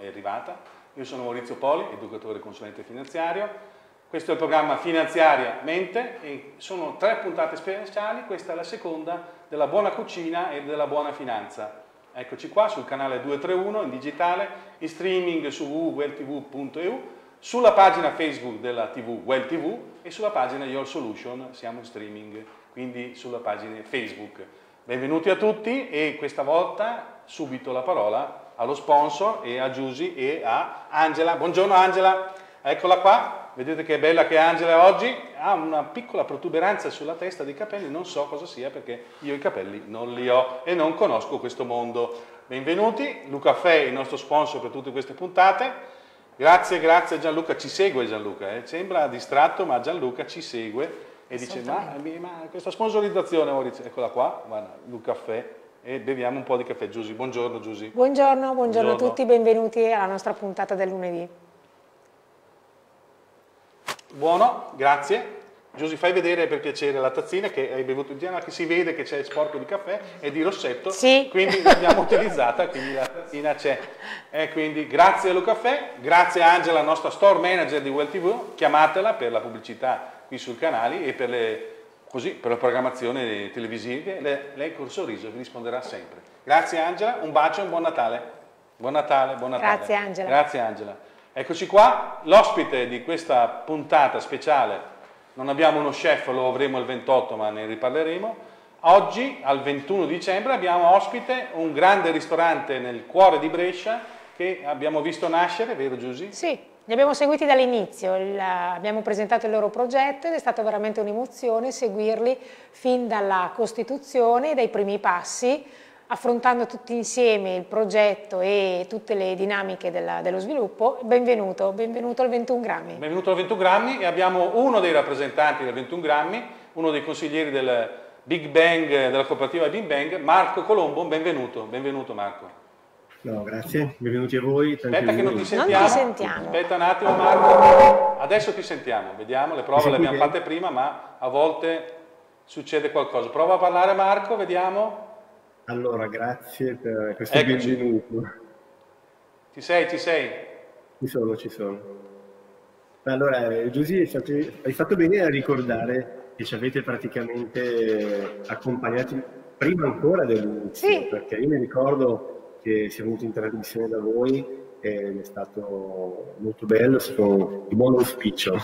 è arrivata. Io sono Maurizio Poli, educatore e consulente finanziario. Questo è il programma Finanziariamente e sono tre puntate speciali, questa è la seconda della buona cucina e della buona finanza. Eccoci qua sul canale 231 in digitale, in streaming su www.welltv.eu, sulla pagina Facebook della TV Well TV e sulla pagina Your Solution, siamo in streaming, quindi sulla pagina Facebook. Benvenuti a tutti e questa volta subito la parola allo sponsor e a Giusy e a Angela. Buongiorno Angela, eccola qua, vedete che bella che è Angela oggi, ha una piccola protuberanza sulla testa dei capelli, non so cosa sia perché io i capelli non li ho e non conosco questo mondo. Benvenuti, Luca Fè, il nostro sponsor per tutte queste puntate. Grazie, grazie Gianluca, ci segue Gianluca, eh? sembra distratto ma Gianluca ci segue e dice ma, ma, questa sponsorizzazione eccola qua, guarda, il caffè e beviamo un po' di caffè. Giusy, buongiorno Giusy. Buongiorno, buongiorno, buongiorno a tutti, benvenuti alla nostra puntata del lunedì. Buono, grazie. Giusy, fai vedere per piacere la tazzina che hai bevuto in che si vede che c'è sporco di caffè e di rossetto, sì. quindi l'abbiamo utilizzata, quindi la tazzina c'è. E quindi grazie a Luca Caffè, grazie a Angela, nostra store manager di Well TV, chiamatela per la pubblicità qui sul canale e per, le, così, per la programmazione televisiva, le, lei col sorriso vi risponderà sempre. Grazie Angela, un bacio e un buon Natale. Buon Natale, buon Natale. Grazie Angela. Grazie Angela. Eccoci qua, l'ospite di questa puntata speciale, non abbiamo uno chef, lo avremo il 28 ma ne riparleremo. Oggi, al 21 dicembre, abbiamo ospite un grande ristorante nel cuore di Brescia che abbiamo visto nascere, vero Giusy? Sì, li abbiamo seguiti dall'inizio, abbiamo presentato il loro progetto ed è stata veramente un'emozione seguirli fin dalla costituzione, dai primi passi, affrontando tutti insieme il progetto e tutte le dinamiche della, dello sviluppo. Benvenuto, benvenuto al 21 grammi. Benvenuto al 21 grammi e abbiamo uno dei rappresentanti del 21 grammi, uno dei consiglieri del Big Bang, della cooperativa Big Bang, Marco Colombo, benvenuto, benvenuto Marco. No, grazie, benvenuti a voi. Aspetta che non ti sentiamo. Non ti sentiamo. Aspetta un attimo Marco, adesso ti sentiamo, vediamo, le prove le abbiamo fatte prima, ma a volte succede qualcosa. Prova a parlare Marco, vediamo. Allora, grazie per questo Eccoci. benvenuto. Ci sei, ci sei? Ci sono, ci sono. Allora, Giusy, hai fatto bene a ricordare che ci avete praticamente accompagnati prima ancora dell'inizio, sì. perché io mi ricordo che sia venuto in trasmissione da voi ed è stato molto bello, è stato di buon auspicio.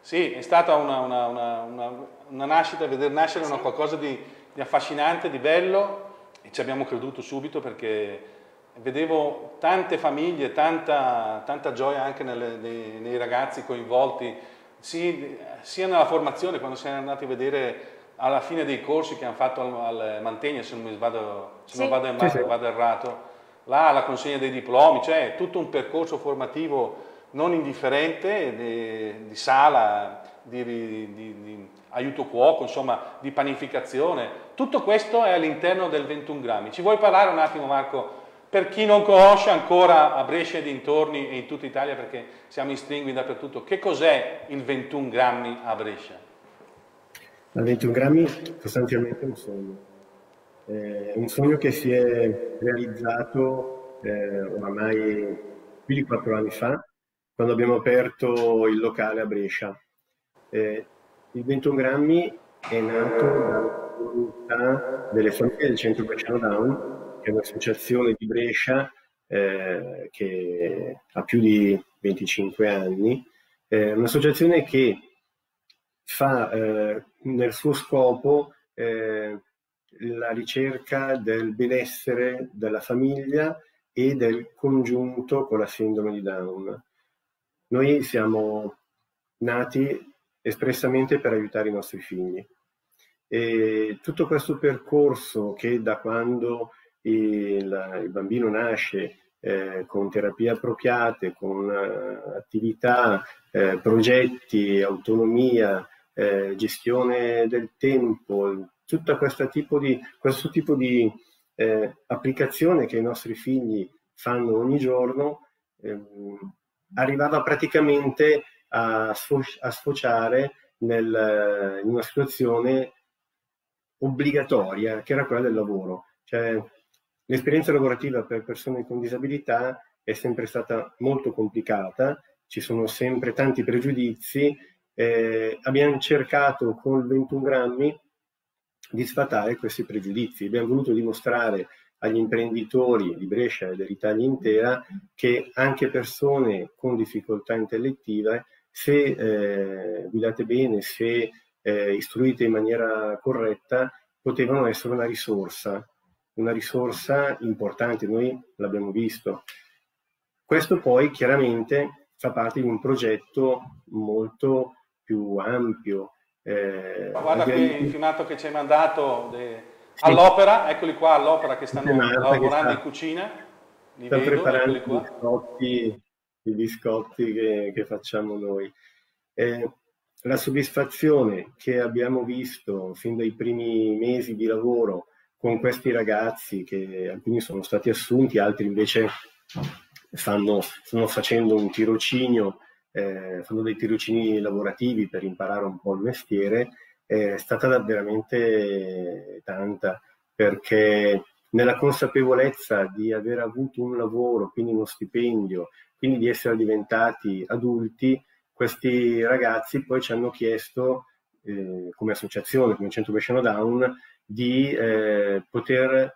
Sì, è stata una, una, una, una nascita, vedere nascere sì. qualcosa di, di, affascinante, di bello e ci abbiamo creduto subito perché vedevo tante famiglie, tanta, tanta gioia anche nelle, nei, nei, ragazzi coinvolti, sì, sia nella formazione, quando siamo andati a vedere alla fine dei corsi che hanno fatto al, al Mantegna, se non mi vado, se sì. non vado, sì, sì. vado errato, là la consegna dei diplomi, cioè tutto un percorso formativo non indifferente di, di sala, di, di, di, aiuto cuoco, insomma di panificazione. Tutto questo è all'interno del 21 grammi. Ci vuoi parlare un attimo Marco? Per chi non conosce ancora a Brescia e dintorni e in tutta Italia, perché siamo in stringui dappertutto, che cos'è il 21 grammi a Brescia? Ma 21 grammi sostanzialmente è un sogno. Eh, un sogno che si è realizzato eh, oramai più di quattro anni fa, quando abbiamo aperto il locale a Brescia. Eh, il 21 grammi è nato dalla volontà delle famiglie del Centro Bresciano Down, che è un'associazione di Brescia eh, che ha più di 25 anni, eh, un'associazione che fa eh, nel suo scopo eh, la ricerca del benessere della famiglia e del congiunto con la sindrome di Down. Noi siamo nati espressamente per aiutare i nostri figli e tutto questo percorso che da quando il, il bambino nasce eh, con terapie appropriate, con eh, attività, eh, progetti, autonomia, eh, gestione del tempo, tutto questo tipo di, questo tipo di eh, applicazione che i nostri figli fanno ogni giorno, ehm, arrivava praticamente a, sfo- a sfociare nel, in una situazione obbligatoria, che era quella del lavoro. Cioè, l'esperienza lavorativa per persone con disabilità è sempre stata molto complicata, ci sono sempre tanti pregiudizi. Eh, abbiamo cercato con 21 grammi di sfatare questi pregiudizi. Abbiamo voluto dimostrare agli imprenditori di Brescia e dell'Italia intera che anche persone con difficoltà intellettive, se eh, guidate bene, se eh, istruite in maniera corretta, potevano essere una risorsa, una risorsa importante, noi l'abbiamo visto. Questo poi chiaramente fa parte di un progetto molto più ampio. Eh, Guarda qui il filmato che ci hai mandato de... sì. all'opera, eccoli qua all'opera che stanno lavorando in cucina. Li sta vedo, preparando i biscotti, i biscotti che, che facciamo noi. Eh, la soddisfazione che abbiamo visto fin dai primi mesi di lavoro con questi ragazzi, che alcuni sono stati assunti, altri invece fanno, stanno facendo un tirocinio, eh, fanno dei tirocini lavorativi per imparare un po' il mestiere, è stata veramente tanta, perché nella consapevolezza di aver avuto un lavoro, quindi uno stipendio, quindi di essere diventati adulti, questi ragazzi poi ci hanno chiesto, eh, come associazione, come Centro Bresciano Down, di eh, poter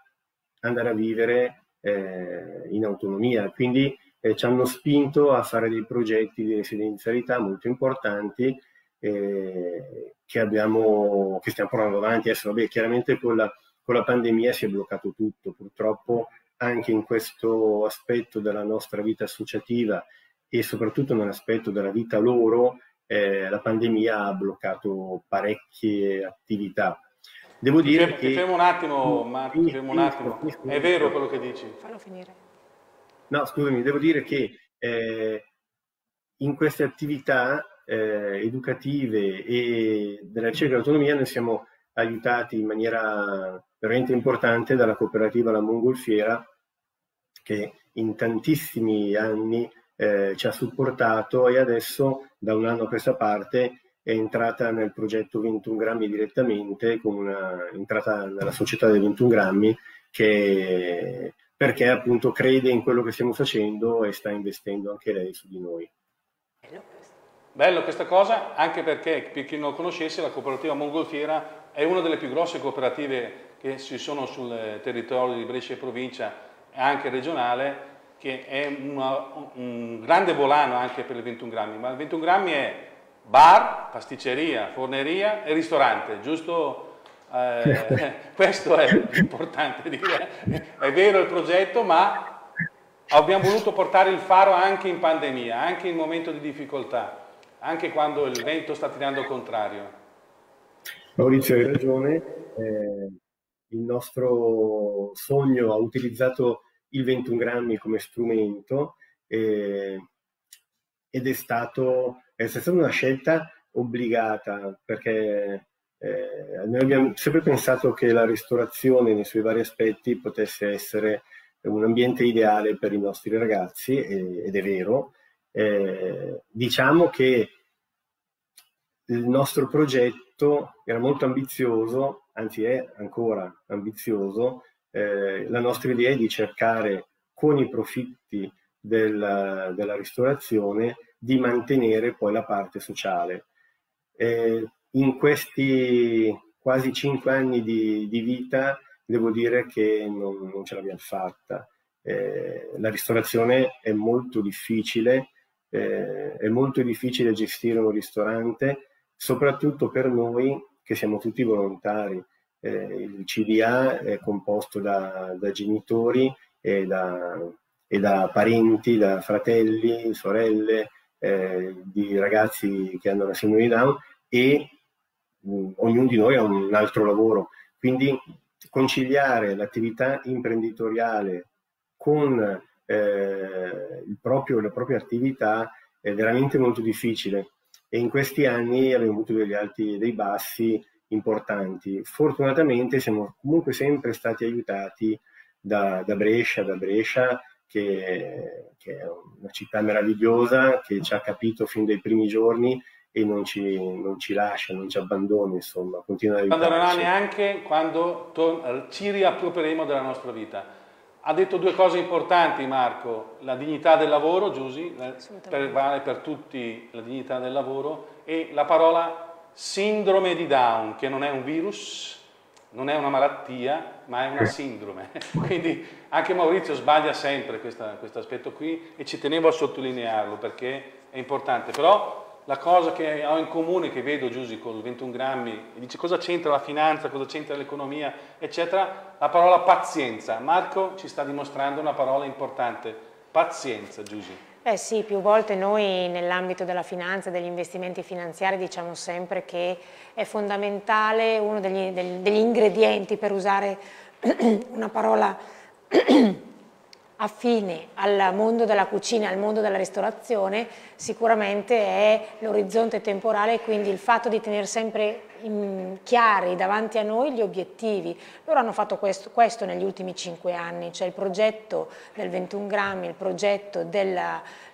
andare a vivere eh, in autonomia. Quindi eh, ci hanno spinto a fare dei progetti di residenzialità molto importanti eh, che, abbiamo, che stiamo portando avanti. Adesso, vabbè, chiaramente con la, con la pandemia si è bloccato tutto, purtroppo anche in questo aspetto della nostra vita associativa e soprattutto nell'aspetto della vita loro, eh, la pandemia ha bloccato parecchie attività. Devo dire ti, che... Ti fermo un attimo, Marco, ti fermo un attimo. È vero quello che dici. Fallo finire. No, scusami, devo dire che eh, in queste attività eh, educative e della ricerca dell'autonomia noi siamo aiutati in maniera veramente importante dalla cooperativa La Mongolfiera che in tantissimi anni eh, ci ha supportato e adesso da un anno a questa parte è entrata nel progetto 21 grammi direttamente, con una, entrata nella società dei 21 grammi che, perché appunto crede in quello che stiamo facendo e sta investendo anche lei su di noi. Bello questa cosa, anche perché per chi non conoscesse la cooperativa Mongolfiera è una delle più grosse cooperative che ci sono sul territorio di Brescia e provincia e anche regionale che è una, un grande volano anche per il 21 grammi, ma il 21 grammi è bar, pasticceria, forneria e ristorante, giusto? Eh, questo è importante dire. È vero il progetto, ma abbiamo voluto portare il faro anche in pandemia, anche in momento di difficoltà, anche quando il vento sta tirando contrario. Maurizio hai ragione, eh, il nostro sogno ha utilizzato il 21 grammi come strumento eh, ed è, stato, è stata una scelta obbligata perché eh, noi abbiamo sempre pensato che la ristorazione nei suoi vari aspetti potesse essere un ambiente ideale per i nostri ragazzi ed è vero. Eh, diciamo che il nostro progetto era molto ambizioso, anzi è ancora ambizioso, eh, la nostra idea è di cercare con i profitti della, della ristorazione di mantenere poi la parte sociale. Eh, in questi quasi cinque anni di, di vita devo dire che non, non ce l'abbiamo fatta. Eh, la ristorazione è molto difficile, eh, è molto difficile gestire un ristorante, soprattutto per noi che siamo tutti volontari eh, il CDA è composto da, da genitori e da, e da, parenti, da fratelli, sorelle, eh, di ragazzi che hanno la sindrome di Down e ognuno di noi ha un altro lavoro. Quindi conciliare l'attività imprenditoriale con eh, proprio, la propria attività è veramente molto difficile e in questi anni abbiamo avuto degli alti e dei bassi importanti. Fortunatamente siamo comunque sempre stati aiutati da, da Brescia, da Brescia che, che, è una città meravigliosa, che ci ha capito fin dai primi giorni e non ci, non ci lascia, non ci abbandona, insomma, continua a aiutarci. Abbandonarà neanche quando ci riapproprieremo della nostra vita. Ha detto due cose importanti Marco, la dignità del lavoro, Giusy, per, vale per tutti la dignità del lavoro, e la parola sindrome di Down, che non è un virus, non è una malattia, ma è una sindrome. Quindi anche Maurizio sbaglia sempre questo aspetto qui e ci tenevo a sottolinearlo perché è importante. Però la cosa che ho in comune, che vedo Giusy con 21 grammi, dice cosa c'entra la finanza, cosa c'entra l'economia, eccetera, la parola pazienza. Marco ci sta dimostrando una parola importante, pazienza Giusy. Eh sì, più volte noi nell'ambito della finanza degli investimenti finanziari diciamo sempre che è fondamentale, uno degli, degli ingredienti per usare una parola affine al mondo della cucina, al mondo della ristorazione, sicuramente è l'orizzonte temporale e quindi il fatto di tenere sempre chiari davanti a noi gli obiettivi. Loro hanno fatto questo, questo negli ultimi cinque anni, cioè il progetto del 21 grammi, il progetto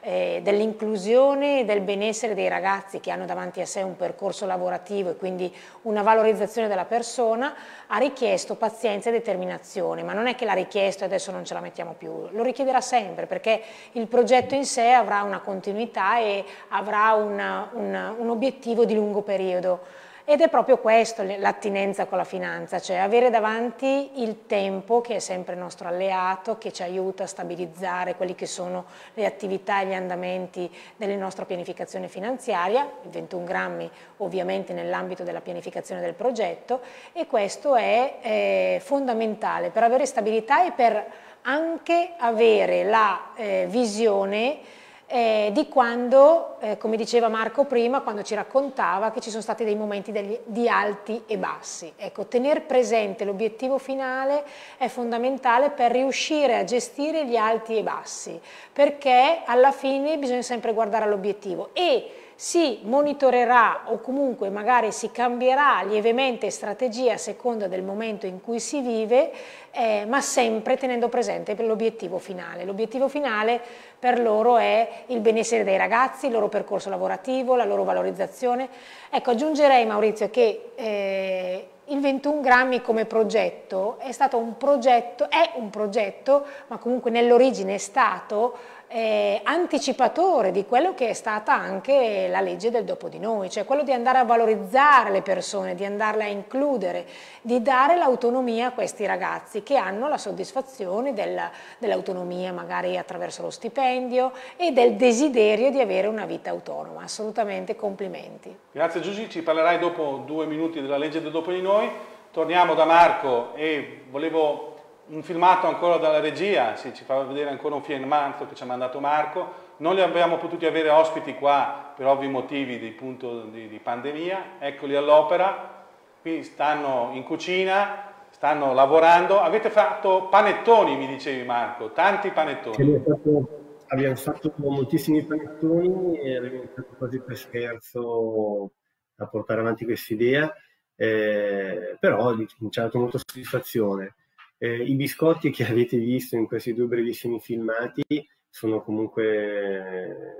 eh, dell'inclusione e del benessere dei ragazzi che hanno davanti a sé un percorso lavorativo e quindi una valorizzazione della persona, ha richiesto pazienza e determinazione, ma non è che l'ha richiesto e adesso non ce la mettiamo più, lo richiederà sempre perché il progetto in sé avrà una continuità e avrà una, una, un obiettivo di lungo periodo. Ed è proprio questo l'attinenza con la finanza, cioè avere davanti il tempo che è sempre il nostro alleato, che ci aiuta a stabilizzare quelli che sono le attività e gli andamenti della nostra pianificazione finanziaria, i 21 grammi ovviamente nell'ambito della pianificazione del progetto e questo è eh, fondamentale per avere stabilità e per anche avere la eh, visione eh, di quando, eh, come diceva Marco prima, quando ci raccontava che ci sono stati dei momenti degli, di alti e bassi. Ecco, tenere presente l'obiettivo finale è fondamentale per riuscire a gestire gli alti e bassi, perché alla fine bisogna sempre guardare all'obiettivo e si monitorerà o comunque magari si cambierà lievemente strategia a seconda del momento in cui si vive, eh, ma sempre tenendo presente l'obiettivo finale. L'obiettivo finale per loro è il benessere dei ragazzi, il loro percorso lavorativo, la loro valorizzazione. Ecco, aggiungerei Maurizio che eh, il 21 grammi come progetto è stato un progetto, è un progetto, ma comunque nell'origine è stato eh, anticipatore di quello che è stata anche la legge del dopo di noi, cioè quello di andare a valorizzare le persone, di andarle a includere, di dare l'autonomia a questi ragazzi che hanno la soddisfazione dell'autonomia magari attraverso lo stipendio e del desiderio di avere una vita autonoma. Assolutamente complimenti. Grazie Giusy, ci parlerai dopo due minuti della legge del dopo di noi. Torniamo da Marco e volevo un filmato ancora dalla regia, sì, ci fa vedere ancora un filmato che ci ha mandato Marco. Non li abbiamo potuti avere ospiti qua per ovvi motivi di, punto, di, di pandemia, eccoli all'opera, qui stanno in cucina, stanno lavorando. Avete fatto panettoni, mi dicevi Marco, tanti panettoni. Fatto, abbiamo fatto moltissimi panettoni e abbiamo iniziato quasi per scherzo a portare avanti questa idea, eh, però ci ha dato molta soddisfazione eh, I biscotti che avete visto in questi due brevissimi filmati sono comunque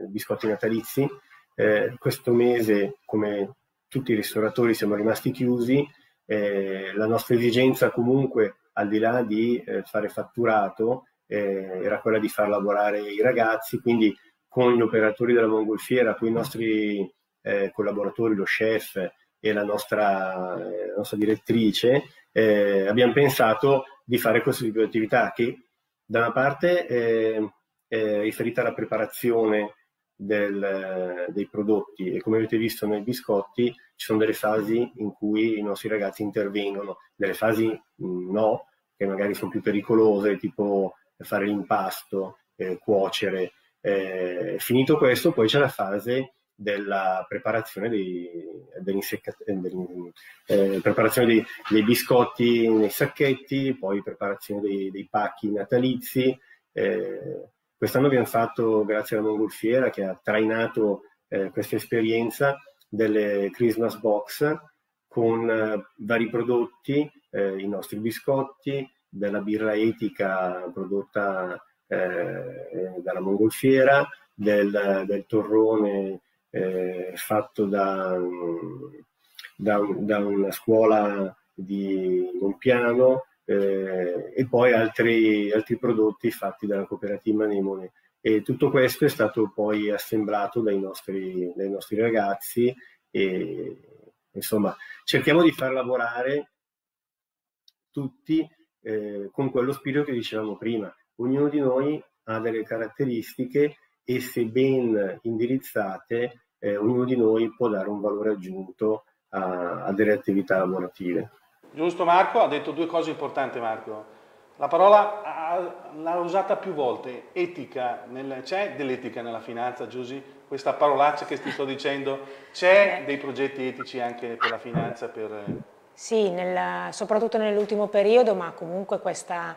eh, biscotti natalizi. Eh, questo mese, come tutti i ristoratori, siamo rimasti chiusi. Eh, la nostra esigenza comunque, al di là di eh, fare fatturato, eh, era quella di far lavorare i ragazzi, quindi con gli operatori della mongolfiera, con i nostri collaboratori, lo chef e la nostra, la nostra direttrice, abbiamo pensato di fare questo tipo di attività che da una parte è, è riferita alla preparazione del, dei prodotti e come avete visto nei biscotti ci sono delle fasi in cui i nostri ragazzi intervengono, delle fasi mh, no, che magari sono più pericolose, tipo fare l'impasto, eh, cuocere. Eh, finito questo poi c'è la fase della preparazione dei, eh, preparazione dei, dei, biscotti nei sacchetti, poi preparazione dei, dei pacchi natalizi. Eh, quest'anno abbiamo fatto, grazie alla Mongolfiera, che ha trainato eh, questa esperienza, delle Christmas box con eh, vari prodotti, eh, i nostri biscotti, della birra etica prodotta eh, dalla Mongolfiera, del, del torrone eh, fatto da, da, da, una scuola di Gompiano eh, e poi altri, altri, prodotti fatti dalla cooperativa Anemone. E tutto questo è stato poi assemblato dai nostri, dai nostri ragazzi e insomma cerchiamo di far lavorare tutti eh, con quello spirito che dicevamo prima. Ognuno di noi ha delle caratteristiche e se ben indirizzate eh, ognuno di noi può dare un valore aggiunto a, a delle attività lavorative. Giusto Marco, ha detto due cose importanti Marco. La parola l'ha usata più volte, etica, nel, c'è dell'etica nella finanza Giusy? Questa parolaccia che ti sto dicendo, c'è dei progetti etici anche per la finanza? Per... Sì, nel, soprattutto nell'ultimo periodo, ma comunque questa,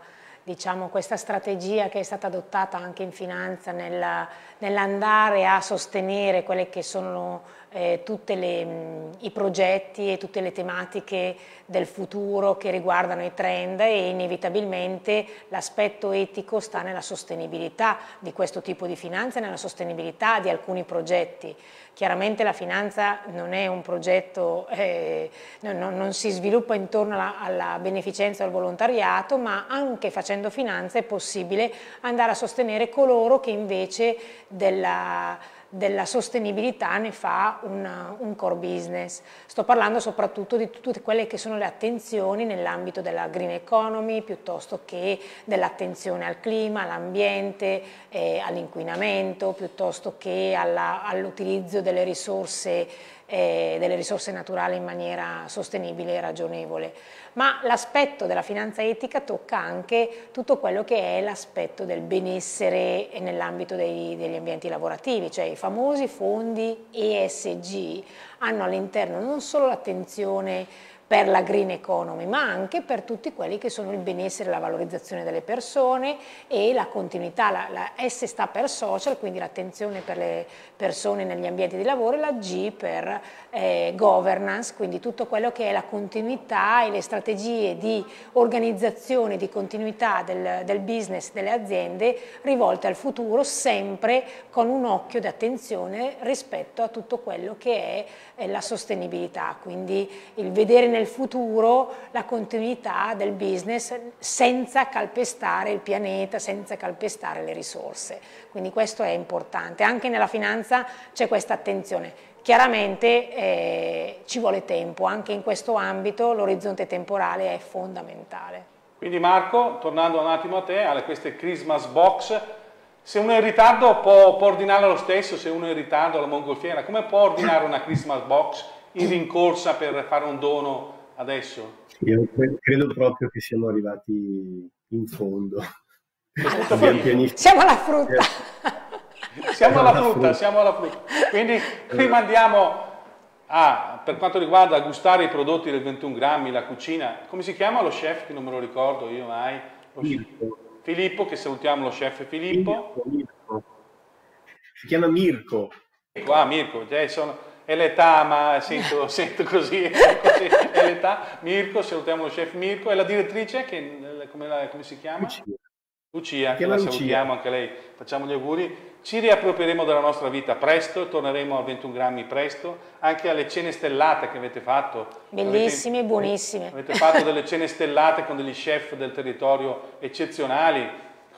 diciamo, questa strategia che è stata adottata anche in finanza nel, nell'andare a sostenere quelli che sono eh, tutti i progetti e tutte le tematiche del futuro che riguardano i trend e inevitabilmente l'aspetto etico sta nella sostenibilità di questo tipo di finanza e nella sostenibilità di alcuni progetti. Chiaramente la finanza non è un progetto, eh, non, non, si sviluppa intorno alla, alla beneficenza o al volontariato, ma anche facendo finanza è possibile andare a sostenere coloro che invece della della sostenibilità ne fa una, un core business. Sto parlando soprattutto di tutte quelle che sono le attenzioni nell'ambito della green economy piuttosto che dell'attenzione al clima, all'ambiente, eh, all'inquinamento, piuttosto che all'utilizzo delle risorse eh, delle risorse naturali in maniera sostenibile e ragionevole. Ma l'aspetto della finanza etica tocca anche tutto quello che è l'aspetto del benessere nell'ambito degli ambienti lavorativi, cioè i famosi fondi ESG hanno all'interno non solo l'attenzione per la green economy, ma anche per tutti quelli che sono il benessere, la valorizzazione delle persone e la continuità. La, la S sta per social, quindi l'attenzione per le persone negli ambienti di lavoro e la G per eh, governance, quindi tutto quello che è la continuità e le strategie di organizzazione, di continuità del, del business delle aziende rivolte al futuro, sempre con un occhio di attenzione rispetto a tutto quello che è, è la sostenibilità, quindi il vedere nel futuro la continuità del business senza calpestare il pianeta, senza calpestare le risorse. Quindi questo è importante. Anche nella finanza c'è questa attenzione. Chiaramente eh, ci vuole tempo, anche in questo ambito l'orizzonte temporale è fondamentale. Quindi Marco, tornando un attimo a te, alle queste Christmas box, se uno è in ritardo può, può ordinarla lo stesso, se uno è in ritardo alla mongolfiera, come può ordinare una Christmas box in rincorsa per fare un dono adesso? Io credo proprio che siamo arrivati in fondo. Siamo alla frutta. siamo alla frutta, siamo alla frutta. Quindi rimandiamo a, per quanto riguarda gustare i prodotti del 21 grammi, la cucina, come si chiama lo chef che non me lo ricordo io mai? Filippo. Filippo, che salutiamo lo chef Filippo. Mirko. Si chiama Mirko. Ah, Mirko, cioè sono, è l'età, ma sento, sento così, così, è l'età. Mirko, salutiamo lo chef Mirko, e la direttrice, che, come, la, come si chiama? Lucia. Lucia, che la Lucia. salutiamo anche lei, facciamo gli auguri. Ci riapproprieremo della nostra vita presto, torneremo a 21 grammi presto, anche alle cene stellate che avete fatto. Bellissime e buonissime. Avete fatto delle cene stellate con degli chef del territorio eccezionali,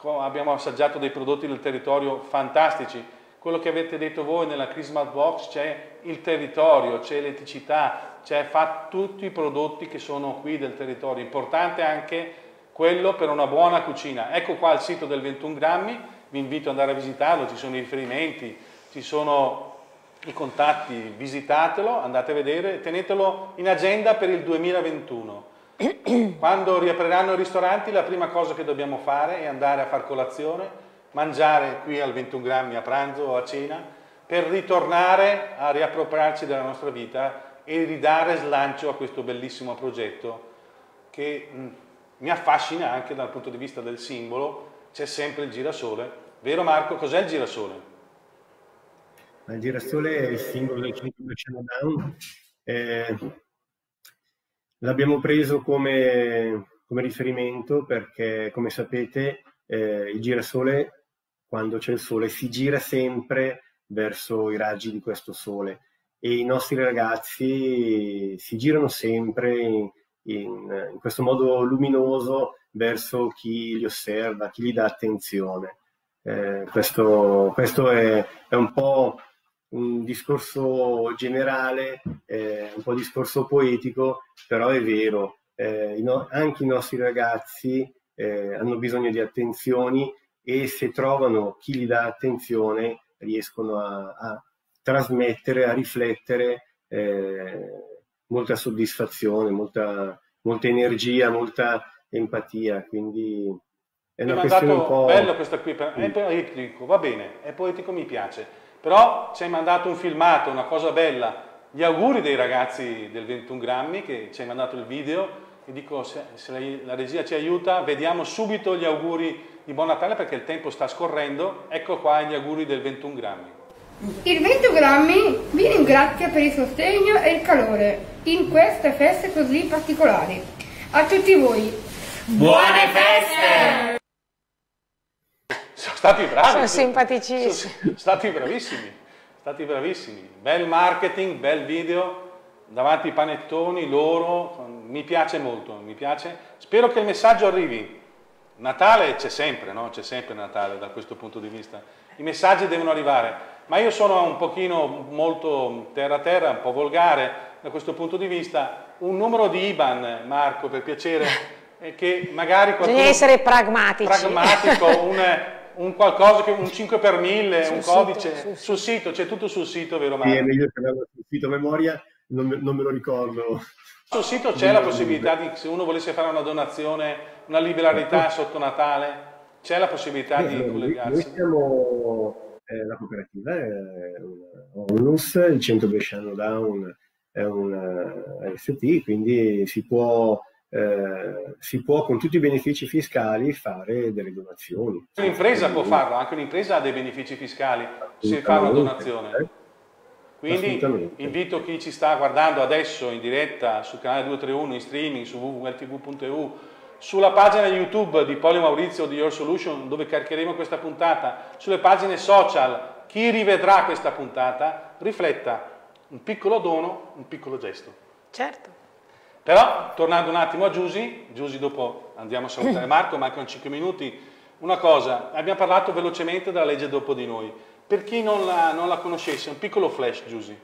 abbiamo assaggiato dei prodotti del territorio fantastici. Quello che avete detto voi nella Christmas Box c'è il territorio, c'è l'eticità, c'è tutti i prodotti che sono qui del territorio. Importante anche quello per una buona cucina. Ecco qua il sito del 21 grammi, vi invito ad andare a visitarlo, ci sono i riferimenti, ci sono i contatti, visitatelo, andate a vedere, tenetelo in agenda per il 2021. Quando riapriranno i ristoranti la prima cosa che dobbiamo fare è andare a far colazione, mangiare qui al 21 grammi a pranzo o a cena, per ritornare a riappropriarci della nostra vita e ridare slancio a questo bellissimo progetto che mh, mi affascina anche dal punto di vista del simbolo, c'è sempre il girasole. Vero Marco, cos'è il girasole? Il girasole è il simbolo del centro Luciano Down. Eh, l'abbiamo preso come, come, riferimento perché, come sapete, eh, il girasole, quando c'è il sole, si gira sempre verso i raggi di questo sole e i nostri ragazzi si girano sempre in, in, in questo modo luminoso verso chi li osserva, chi gli dà attenzione. Eh, questo, questo è, è, un po' un discorso generale, eh, un po' discorso poetico, però è vero, eh, anche i nostri ragazzi eh, hanno bisogno di attenzioni e se trovano chi gli dà attenzione riescono a, a trasmettere, a riflettere eh, molta soddisfazione, molta, molta energia, molta empatia, quindi è una questione un po'... bello questo qui, è poetico, va bene, è poetico, mi piace, però ci hai mandato un filmato, una cosa bella, gli auguri dei ragazzi del 21 grammi che ci hai mandato il video. E dico se, se la regia ci aiuta vediamo subito gli auguri di Buon Natale perché il tempo sta scorrendo, ecco qua gli auguri del 21 grammi. Il 20 grammi vi ringrazia per il sostegno e il calore in queste feste così particolari. A tutti voi. Buone feste! Sono stati bravi. Sono simpaticissimi. Sono stati bravissimi. Stati bravissimi. Bel marketing, bel video, davanti ai panettoni, loro. Mi piace molto, mi piace. Spero che il messaggio arrivi. Natale c'è sempre, no? C'è sempre Natale da questo punto di vista. I messaggi devono arrivare ma io sono un pochino molto terra-terra, un po' volgare da questo punto di vista. Un numero di IBAN, Marco, per piacere, che magari qualcuno... Bisogna essere pragmatici. Pragmatico, un, un qualcosa che un 5 per 1000, sul un codice sito, sul, sul sito, c'è tutto sul sito, vero Marco? Sì, è meglio che sul sito memoria, non me, non me lo ricordo. Sul sito c'è la possibilità di, se uno volesse fare una donazione, una liberalità sotto Natale, c'è la possibilità di collegarsi? Noi siamo eh, la cooperativa è un onlus, il centro Bresciano Down è un uh, ST, quindi si può, eh, si può con tutti i benefici fiscali fare delle donazioni. Un'impresa può farlo, anche un'impresa ha dei benefici fiscali se fa una donazione. Quindi invito chi ci sta guardando adesso in diretta sul canale 231 in streaming su www.ltv.eu sulla pagina YouTube di Polio Maurizio di Your Solution dove caricheremo questa puntata, sulle pagine social, chi rivedrà questa puntata rifletta un piccolo dono, un piccolo gesto. Certo. Però, tornando un attimo a Giusy, Giusy dopo andiamo a salutare Marco, mancano 5 minuti, una cosa, abbiamo parlato velocemente della legge dopo di noi. Per chi non la, non la conoscesse, un piccolo flash, Giusy.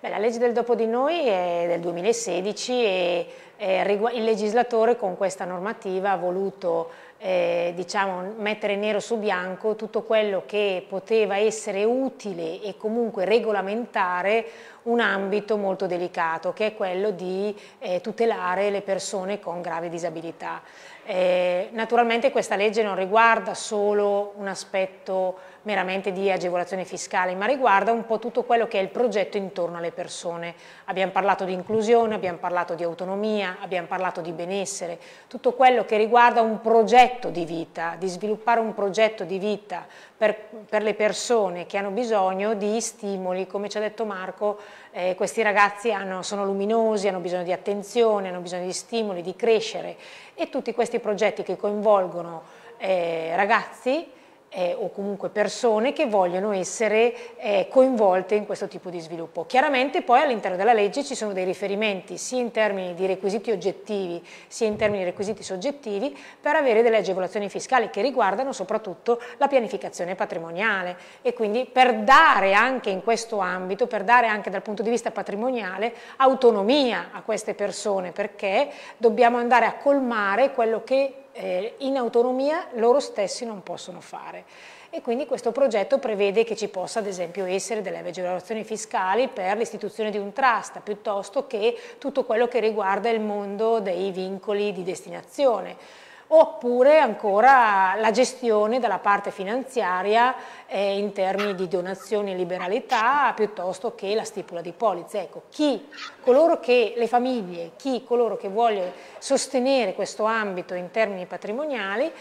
Beh, la legge del dopo di noi è del 2016 e eh, il legislatore con questa normativa ha voluto eh, diciamo, mettere nero su bianco tutto quello che poteva essere utile e comunque regolamentare un ambito molto delicato che è quello di eh, tutelare le persone con gravi disabilità. Eh, naturalmente questa legge non riguarda solo un aspetto meramente di agevolazione fiscale, ma riguarda un po' tutto quello che è il progetto intorno alle persone. Abbiamo parlato di inclusione, abbiamo parlato di autonomia, abbiamo parlato di benessere, tutto quello che riguarda un progetto di vita, di sviluppare un progetto di vita per, per le persone che hanno bisogno di stimoli, come ci ha detto Marco, eh, questi ragazzi hanno, sono luminosi, hanno bisogno di attenzione, hanno bisogno di stimoli, di crescere. E tutti questi progetti che coinvolgono eh, ragazzi eh, o comunque persone che vogliono essere eh, coinvolte in questo tipo di sviluppo. Chiaramente poi all'interno della legge ci sono dei riferimenti sia in termini di requisiti oggettivi sia in termini di requisiti soggettivi per avere delle agevolazioni fiscali che riguardano soprattutto la pianificazione patrimoniale e quindi per dare anche in questo ambito, per dare anche dal punto di vista patrimoniale autonomia a queste persone perché dobbiamo andare a colmare quello che eh, in autonomia loro stessi non possono fare. E quindi questo progetto prevede che ci possa ad esempio essere delle agevolazioni fiscali per l'istituzione di un trust, piuttosto che tutto quello che riguarda il mondo dei vincoli di destinazione oppure ancora la gestione della parte finanziaria eh, in termini di donazioni e liberalità piuttosto che la stipula di polizze. Ecco, chi, coloro che, le famiglie, chi, coloro che vuole sostenere questo ambito in termini patrimoniali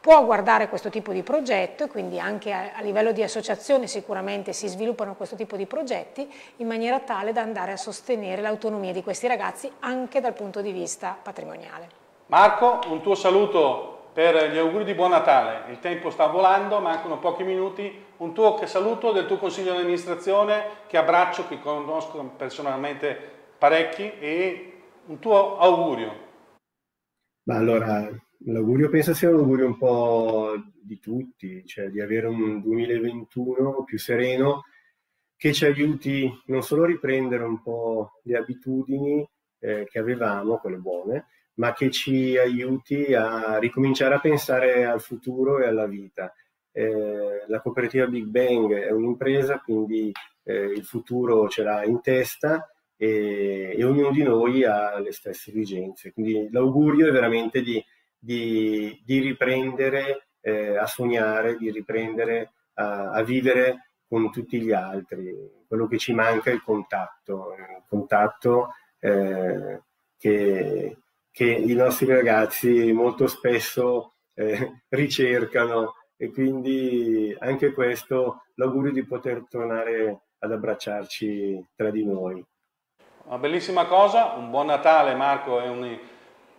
può guardare questo tipo di progetto e quindi anche a, a livello di associazione sicuramente si sviluppano questo tipo di progetti in maniera tale da andare a sostenere l'autonomia di questi ragazzi anche dal punto di vista patrimoniale. Marco, un tuo saluto per gli auguri di buon Natale. Il tempo sta volando, mancano pochi minuti. Un tuo saluto del tuo consiglio di amministrazione, che abbraccio, che conosco personalmente parecchi, e un tuo augurio. Ma allora, l'augurio penso sia un augurio un po' di tutti, cioè di avere un 2021 più sereno che ci aiuti non solo a riprendere un po' le abitudini eh, che avevamo, quelle buone, ma che ci aiuti a ricominciare a pensare al futuro e alla vita. Eh, la cooperativa Big Bang è un'impresa, quindi eh, il futuro ce l'ha in testa e, e, ognuno di noi ha le stesse esigenze. Quindi l'augurio è veramente di, di, di riprendere eh, a sognare, di riprendere a, a, vivere con tutti gli altri. Quello che ci manca è il contatto, il contatto eh, che, che i nostri ragazzi molto spesso eh, ricercano e quindi anche questo l'augurio di poter tornare ad abbracciarci tra di noi. Una bellissima cosa, un buon Natale Marco e un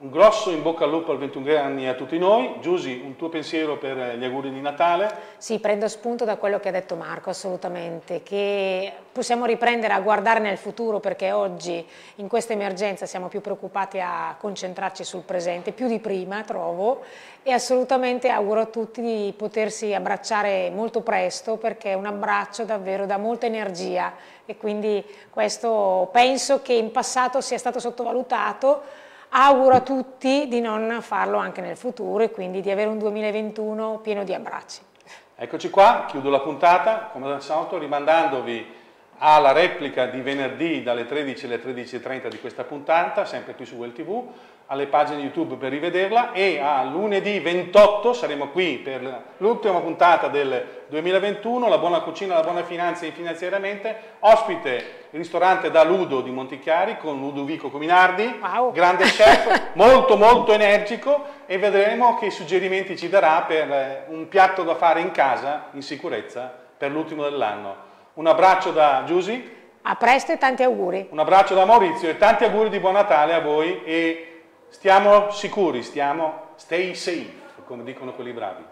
un grosso in bocca al lupo al 21 anni a tutti noi. Giusy, un tuo pensiero per gli auguri di Natale? Sì, prendo spunto da quello che ha detto Marco, assolutamente, che possiamo riprendere a guardare nel futuro perché oggi in questa emergenza siamo più preoccupati a concentrarci sul presente, più di prima trovo, e assolutamente auguro a tutti di potersi abbracciare molto presto perché un abbraccio davvero dà molta energia e quindi questo penso che in passato sia stato sottovalutato Auguro a tutti di non farlo anche nel futuro e quindi di avere un 2021 pieno di abbracci. Eccoci qua, chiudo la puntata, come al solito rimandandovi alla replica di venerdì dalle 13 alle 13.30 di questa puntata, sempre qui su Well TV, alle pagine YouTube per rivederla e a lunedì 28 saremo qui per l'ultima puntata del 2021, la buona cucina, la buona finanza e finanziariamente, ospite il ristorante da Ludo di Montichiari con Ludovico Cominardi, wow. grande chef, molto molto energico e vedremo che suggerimenti ci darà per eh, un piatto da fare in casa in sicurezza per l'ultimo dell'anno. Un abbraccio da Giusy. A presto e tanti auguri. Un abbraccio da Maurizio e tanti auguri di buon Natale a voi e stiamo sicuri, stiamo stay safe, come dicono quelli bravi.